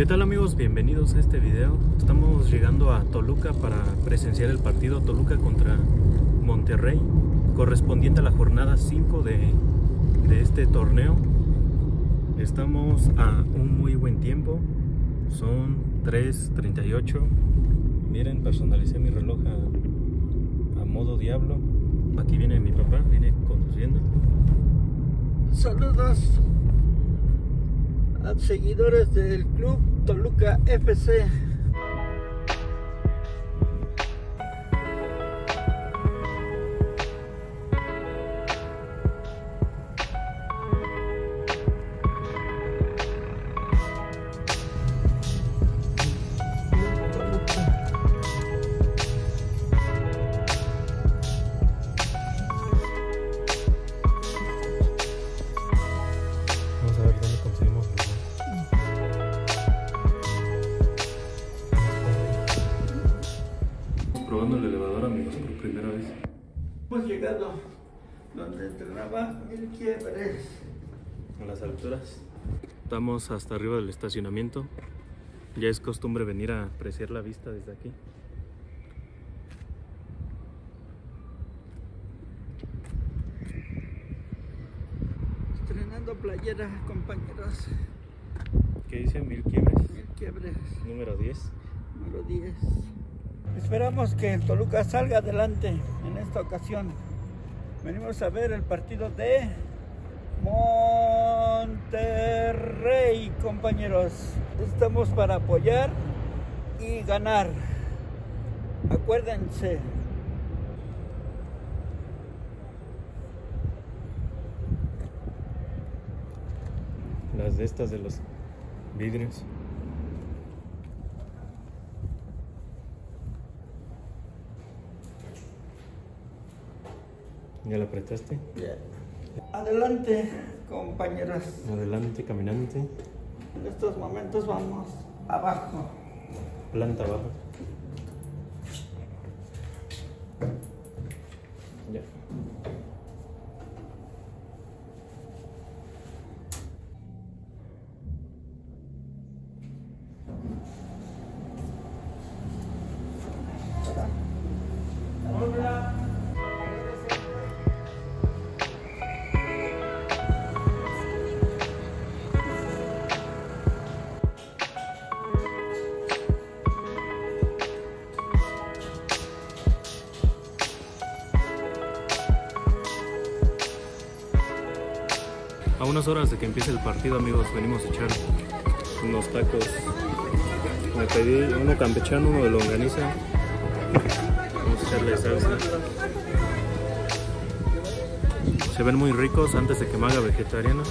¿Qué tal amigos? Bienvenidos a este video. Estamos llegando a Toluca para presenciar el partido Toluca contra Monterrey, correspondiente a la jornada 5 de, de este torneo. Estamos a un muy buen tiempo, son 3.38. Miren, personalicé mi reloj a, a modo diablo. Aquí viene mi papá, viene conduciendo. Saludos a seguidores del club Toluca FC. Quiebres. A las alturas. Estamos hasta arriba del estacionamiento. Ya es costumbre venir a apreciar la vista desde aquí. Estrenando playera, compañeros. ¿Qué dice Mil Quiebres? El quiebres Número 10. número 10. Esperamos que el Toluca salga adelante en esta ocasión. Venimos a ver el partido de Monterrey, compañeros. Estamos para apoyar y ganar. Acuérdense. Las de estas de los vidrios. ¿Ya la apretaste? Adelante, compañeros. Adelante, caminante. En estos momentos vamos abajo. Planta baja. Ya. A unas horas de que empiece el partido, amigos, venimos a echar unos tacos. Me pedí uno campechano, uno de longaniza. Vamos a echarle salsa. Se ven muy ricos antes de que me haga vegetariano.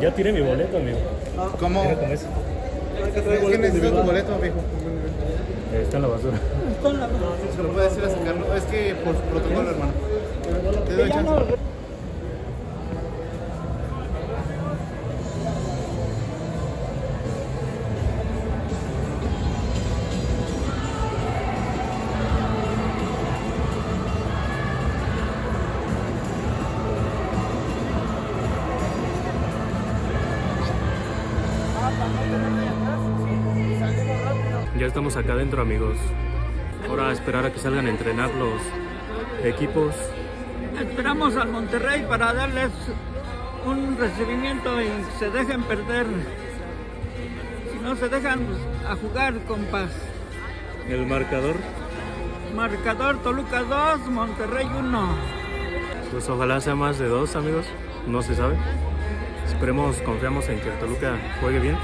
Ya tiré mi boleto, amigo. ¿Cómo? Es que necesito tu boleto, viejo. Eh, Está en la basura. Se lo puedes ir a sacarlo. Es que por protocolo, hermano. Te doy chance. Estamos acá adentro, amigos. Ahora a esperar a que salgan a entrenar los equipos. Esperamos al Monterrey para darles un recibimiento y se dejen perder. Si no se dejan a jugar, compas. El marcador, Marcador Toluca 2, Monterrey 1. pues ojalá sea más de dos, amigos. No se sabe. Esperemos, confiamos en que Toluca juegue bien.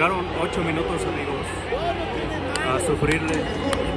Agregaron 8 minutos amigos a sufrirle.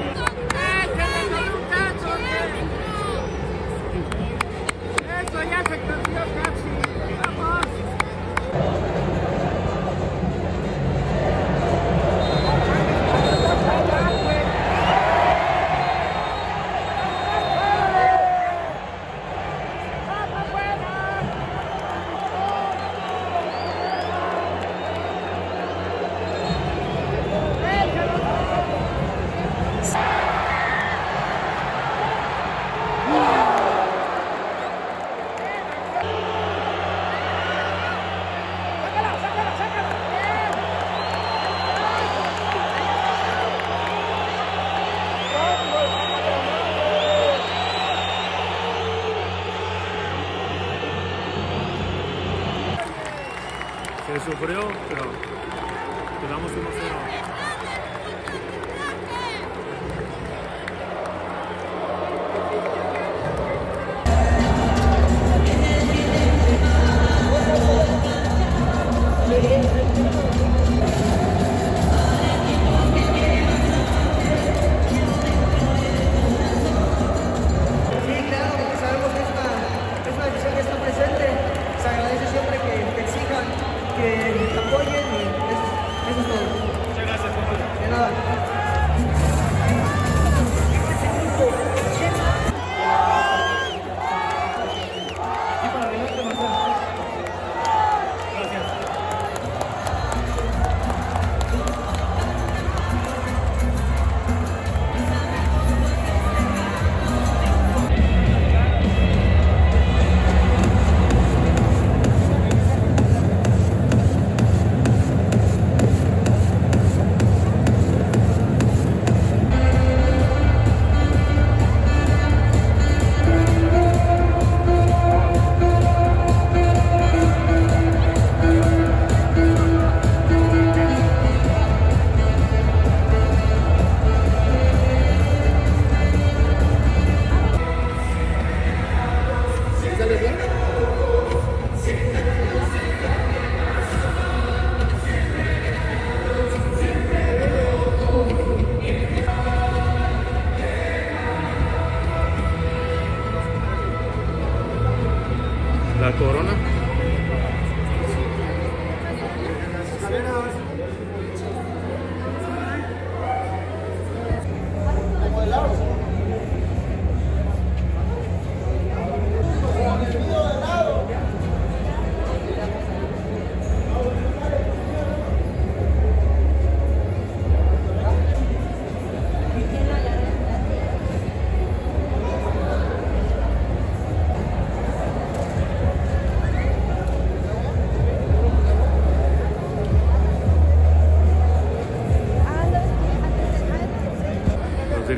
la corona.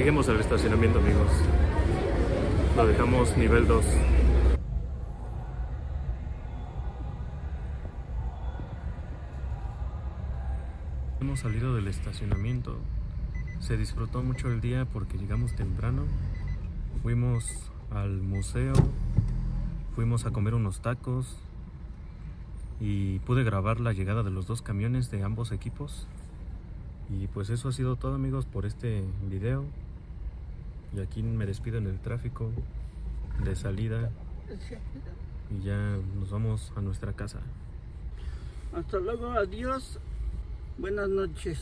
Dirigimos al estacionamiento, amigos. Lo dejamos nivel 2. Hemos salido del estacionamiento. Se disfrutó mucho el día porque llegamos temprano. Fuimos al museo, fuimos a comer unos tacos y pude grabar la llegada de los dos camiones de ambos equipos. Y pues eso ha sido todo amigos por este video. Y aquí me despido en el tráfico de salida y ya nos vamos a nuestra casa. Hasta luego, adiós. Buenas noches.